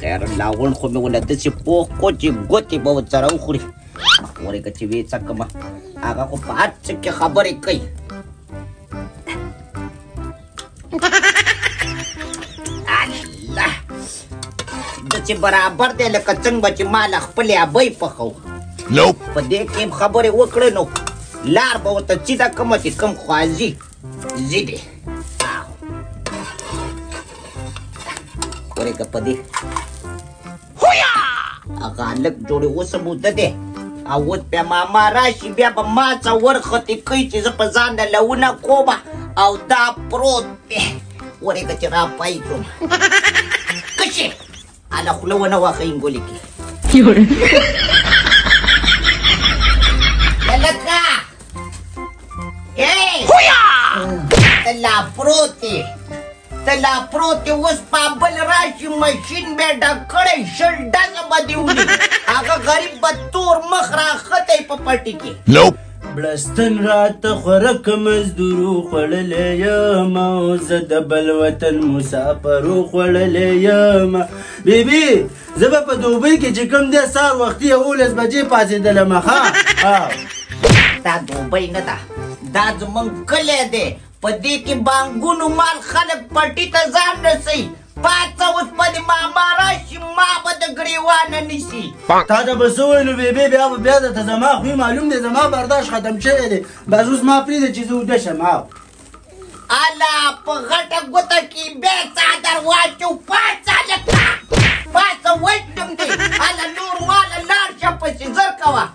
خیر الله غون خو مې ونه داسې پوخ کو چې ګوتې به ورسره وخوري مخورې که چې وې څه کوم هغه خو په هر څه کې خبرې کوي الله داسې برابر دی لکه څنګه به چې ما له خپلې ابۍ پخو په دې کې خبرې وکړې نو لار به ورته سیده کومه چې کوم خوازي زیبه ورې که په دې هغه هلک جوړې اوس موده دی او اوس بیا ماما راشي بیا به ما څه ورختې کوي چې زه په ځان نه لونه کوم او دا پروت دی ورې که چې را پای کړم کشې اله خوله ونه وهئ انګولې کې لکه ته لا پروت یې ته لا پروت یې اوس پابل راشي ماشین به ډک کړی شل ډزه به دې وړي هغه غریب به تور مخ راښتی په پټي کې بړستن راته خورک مزدورو خوړلې یم او زه د بل وطن مسافرو خوړلې یم بیبي زه به په دوبۍ کې چې کوم دی سهار وختي یولس بجې پاڅېدلم ښه دا دوبۍ نه ده دا زمونږ کلی دی په دې کې بانګونو مال خلک پټي ته ځان رسي پاڅه اوس به د ماما راشي ما به د ګریوانه نیسي تا ته به څه ویلو بېبې بیا به بیا درته زما خوی معلوم دی زما برداشت ختم شوی دی بس اوس ما پرېږده چې زه وده شم الا په غټه ګوته کې بیا څادر واچو پاڅه لکه پاڅه وجنم دی الا نور واله لاړ شه پسې زر کوه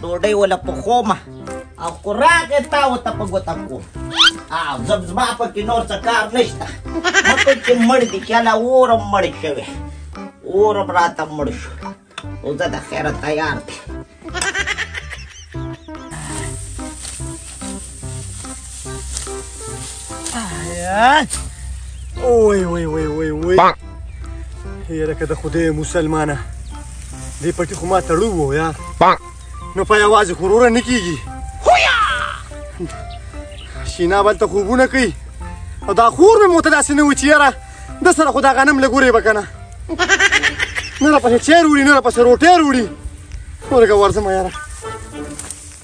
ډوډۍ ولا پخومه او خوراک یې تا ورته په ګوته کوم او زب زما پکې نور څه کار نشته مکه چې مړ دي که له اورم مړ شوی اورم راته مړ شو او زه د خیره تیار دی اوی وی وی وی وی یاره که د خدای مسلمانه دې پټي خو ما تړو وو یار نو په یوازې خو وروره نه کېږي شینا بلته خوبونه کوي او دا خور مې موته داسې نه و چې یاره د سره خو دا غنم لګورې به که نه نه راپسې چای وروړي نه راپسې روټۍ وروړي ورګه ورځم یاره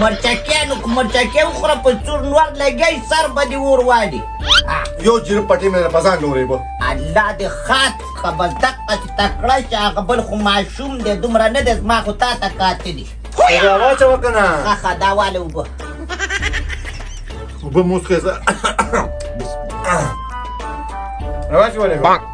مرچکیانو که مرچکې وخوره په چور نور لګی سر به دې اور والي یو جیر پټې مې په ځان نورې به الله دې خات که بس دقه چې تکړه چې هغه بل خو ماشوم دی دومره نه دی زما خو تا ته کاته دي راواچوه که نه ښه دا واله اوبه اوبه موسکې زه راواچولې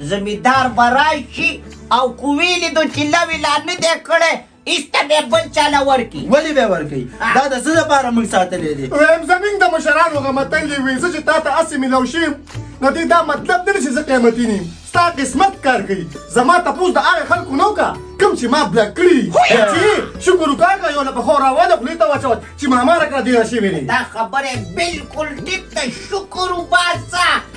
زمیدار به راشي او که ویې لیدو چې لوې لا نه دی کړی ایسته به بل چا له ورکړي ولې به یې ورکوي دا د څه لپاره موږ ساتلی دی ویم زمونږ د مشرانو هغه متل دی وایي زه چې تا ته هسې میلاو شي یم نو دې دا مطلب نه دی چې زه قیمتي نه یم ستا قسمت کار کوي زما تپوس د هغه خلکو نه وکړه کوم چې ما بلاک کړي چې شکر وکړه که یو له پخوا راواده خولې ته واچوه چې ماما راکړه دېره شوې دی دا خبره بالکل ټیک ده شکر وباسه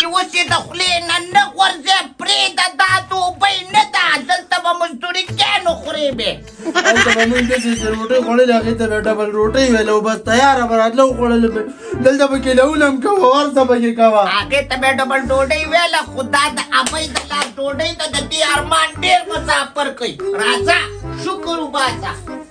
چې اوس یې د خولې نه نه غورځې پرېږده دا دوبۍ نه ده دلته به مزدوري کین و خورې به هلته به مونږ داسې چې روټۍ خوړلې هغې ته به ډبل روټۍ ویل او بس تیاره به راتله وخوړلې به دلته به کیلهونه هم کوه هر څه به یې کوه هغې ته به ډبل ډوډۍ ویله خو دا د امۍ د لاس ډوډۍ ته د دې ارمان ډېر مسافر کوي راځه شکر وباسه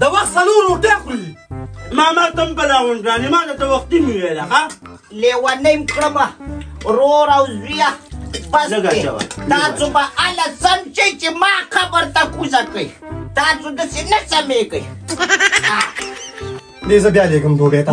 د وخت څلور روټۍ خوري ما ما ته هم بلا ونډرانې ما درته وختي مې ویله ښه لیونۍ م کړم رور او زویه بس دی تاسو به هله سم شئ چې ما قبر ته کوزه کوئ تاسو داسې نه سمېږئ دی زه بیا لېږم ډوډۍ ته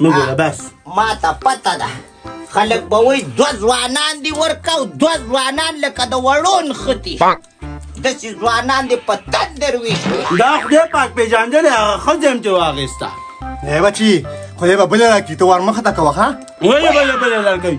نو ګوره بس ما ته پته ده خلک به وایي دوه ځوانان دي ورکه او دوه ځوانان لکه د وړو نښتي داسې ځوانان دې په تندر ویشتي دا خدای پاک پېژندلې هغه ښځه هم چې واخېسته ای بچي خو یې به بله راکړي ته ور مخته کوه ښه ولې بله بله راکوي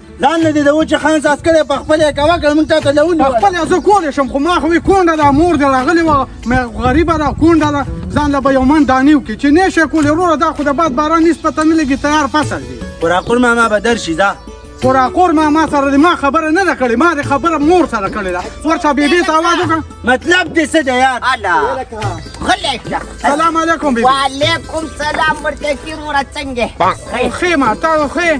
ځان نه دې د وچې خان ساس کړی په خپل یې کوه کړه موږ تا ته لونی په خپل زه کولی شم خو ما خو وی کونډه ده مور دې راغلې وه غریبه ده کونډه ده ځان له به یو من دانې وکړي چې نه شي کولی وروره دا خو د باد باران هېڅ پته نه لګي تیار فصل دی خوراکور ماما به درشي ځه خوراکور ماما سره دې ما خبره نه ده کړې ما دې خبره مور سره کړې ده ورشه بیبي ته اواز وکړه مطلب دې څه دی یار غلی شه سلام علیکم بیبي وعلیکم سلام ورته کي وروره څنګه ښه ما تا ښه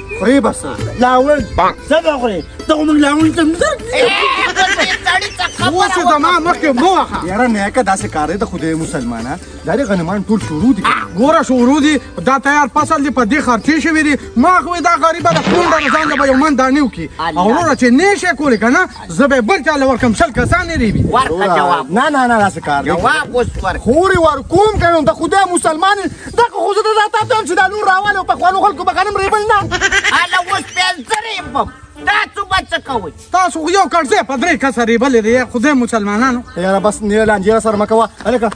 خوري بس لاول زه به خوري ته موږ لاول ته مزر اوس زما مخکې مو واخه یاره نه کا داسې کار دی د خدای مسلمانه دا لري غنمان ټول شروع دي ګوره شروع دي دا تیار فصل دی په دې خرچې شوی دی ما خو دا غریب د پونډه ځان له یو من دانیو کی او وروره چې نشه کولی کنه زه به بل چاله ورکم شل کسان لري وي ورکه جواب نه نه نه داسې کار دی جواب اوس ورکه خورې ورکوم که نه د خدای مسلمان یې دغه خو زه دا تا ته وایم چې دا نور راوالې او پخوانو خلکو به غنم ریبل نه هله اوس پنځه ریبم تاسو به څه کوئ تاسو خو یو کړځی په درې کسه ریبلې دی خدای مسلمانانو یاره بس نه لانجې را سره مه کوه هلکه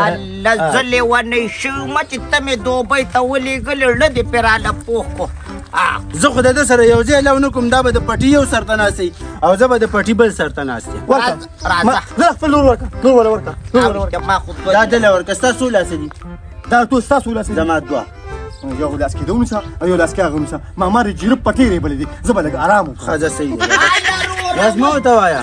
الله زه لیونی شوم چې ته مې دوبۍ ته ولېږلې زړه دې پرې راله پوه کړو زه خو د ده سره یو ځای لو نه کوم دا به د پټي یو سر ته ناست او زه به د پټي بل سر ته ناست یم ورکړه خپل لور ورکړه لور وله ورکړه دا دله ورکړه ستا څو لاسه دي دا ټول ستا څو لاسه دي زما دوه یو لاس کې دونسه او یو لاس کې هغه نسه ما ما رجیرب پټې ری بلې دي زه به لږ آرام وکړم ښځه صحیح ده لازمه ورته وایه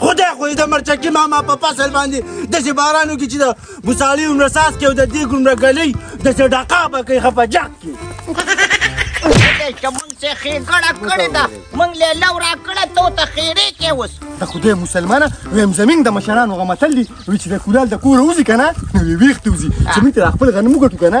خدای خو د مرچکی ماما په فصل باندې داسې بارانو کې چې د بوسالي عمره ساس کې او د دیګ عمره ګلۍ داسې ډاقا به کوي خپه جاق کې چې مونږ څه ښېګړه کړې ده مونږ له لو را کړه ته ته خیرې کې اوس د خدای مسلمانه ویم زمین د مشرانو غمتل دي وی چې د کولال د کور وځي کنه نو وی ویخت وځي چې موږ ته خپل غنمو ګټو کنه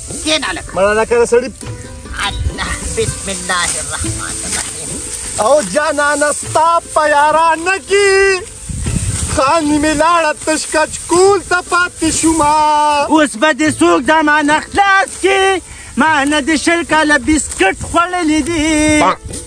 کېنه هلکه مړه نه کړه سړي الله بسم الله الرحمن الرحیم او جانانه ستا په یارانه کې خاني مې لاړه تش کچکول ته پاتې شوم اوس به دې څوک دا مانه خلاص کړي ما نه دې شل کاله بسکټ خوړلي دي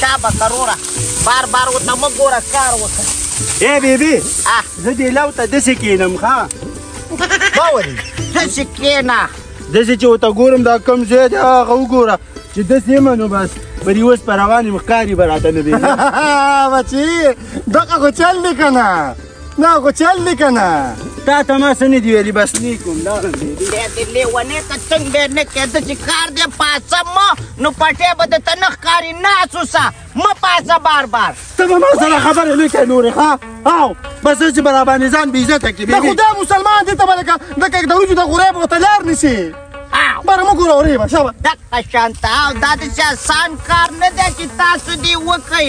شابه کروره بار بار وته مه ګوره کار وکړه ای بیبي زه دې لو ته داسې کینم ښه ما ولې داسې کینه داسې چې ورته ګورم دا کم ځای دی هغه وګوره چې داسې یم نو بس بری اوس په روان یم ښکاري به راته نه بېږي بچي دغه خو چل دی که نه دا خو چل دی کنه تا ته ما څه نه دي ویلي بس نه کوم دا دې لیونې ته څنګه به نه کېده چې کار دې پاسه مه نو پټې به د ته نه ښکاري ناس اوسه مه پاسه بار بار ته به ما سره خبرې نه کوې نورې ښه او بس چې به را باندې ځان بېعزته کړې د خدای مسلمان دې ته به لکه لکه د وریجو د غوریب ورته لار نیسي بره مه ګوره ورې به ښه به دغه شانته او دا داسې اسان کار نه دی چې تاسو دې وکړئ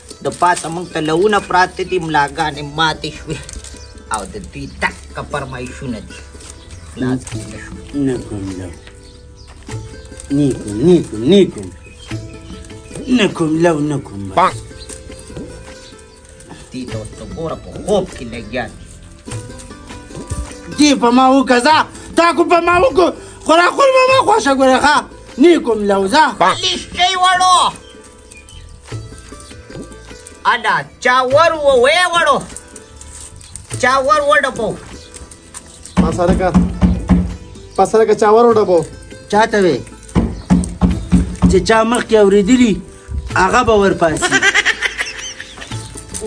د پاسه موږ ته لوونه پراته دي ملاګانې ماتې شوې او د دوی دقه فرمایشونه دي خلاص کړي نه شو نه کوم لو نه کوم نه کوم نه کوم نه کوم لو نه کوم دي ته اوس ګوره په خوب کې لګیا دي دی په ما وکړه تا کو په ما وکړو خورا خور ما خوښه ګوره ښه نیکم لوزه لیشچی وړو ادا چا ور و وې وړو چا ور و ډپو پاسره کا پاسره کا چا ور و ډپو چاته وې چې چا مخ کې اوریدلی هغه به ورپاسي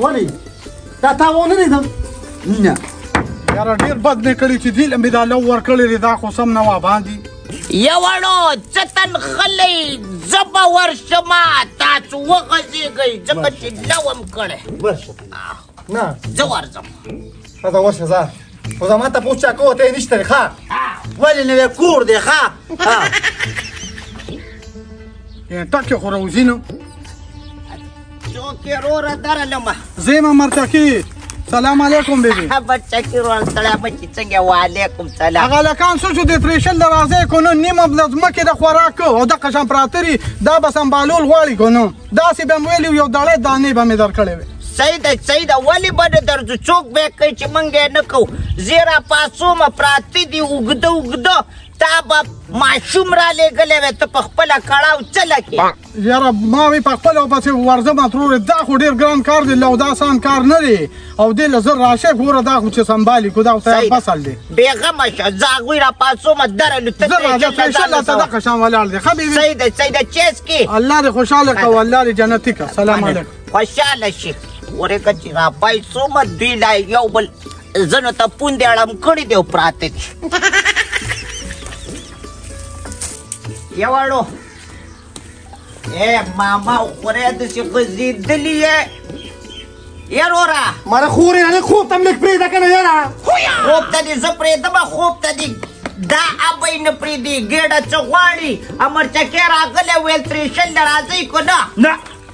ولی دا تا ونه لیدم نه یاره ډېر بد مې کړي چې دې له مې دا لو ورکړی دی دا خو سم نه وه باندې یوړو ځتن خلی زبا ورشما تاسو وغځیږئ ځکه چې نه وم کړی ورشه نه زه ورځم ښځه ورشه ځه خو زما ته پوس چا کوه ته یې نشته ښه ولې نوی کور دی ښه ټک یې خو راوځي نو یو کې رو را دره لمه زیمه مرتکی سلام علیکم بیبي بچکی روان سلام بچی څنګه وعلیکم سلام هغه لکان سو چې د تریشل دروازه کو نو نیمه بلد مکه د خوراک او د قشم پراتری دا به سمبالول غواړي کو نو دا سی بم ویلی یو دړې دانې به مې درکړې وي سید سید ولی بد درځو څوک به کوي چې منګه نه کو زیرا پاسو ما پراتی دی وګدو وګدو تا به ماشوم را لګلې وې ته په خپل کړهو چلکه یاره ما وی په خپل او پسې ورځم ترور دا خو ډیر ګران کار دی لو دا سان کار نه دی او دې لزر راشه ګوره دا خو چې سنبالي کو دا خو ته فصل دی بیغم شه زاغوی را پاسو ما در له ته زه راځه په شل ته د قشان ولاړ دی خبي سید سید چیس کی الله دې خوشاله کو الله دې جنتی کا سلام علیکم خوشاله شي ورې کچ را پاسو ما دی لا یو بل زنه ته پوند اړم کړی دی پراته یوړو اے ماما خوره د څه غزیدلی یې یار ورا مره خورې نه خوب تم لیک پرې دا کنه یار خوب ته دې زه پرې دما خوب ته دې دا ابې نه پرې دې ګډه چغواړي امر چکه راغله ویل ترې شل راځي کو نه نه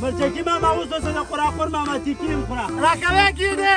مرچکی ماما اوس د سره خورا خور ماما تیکیم خورا راکوي کیده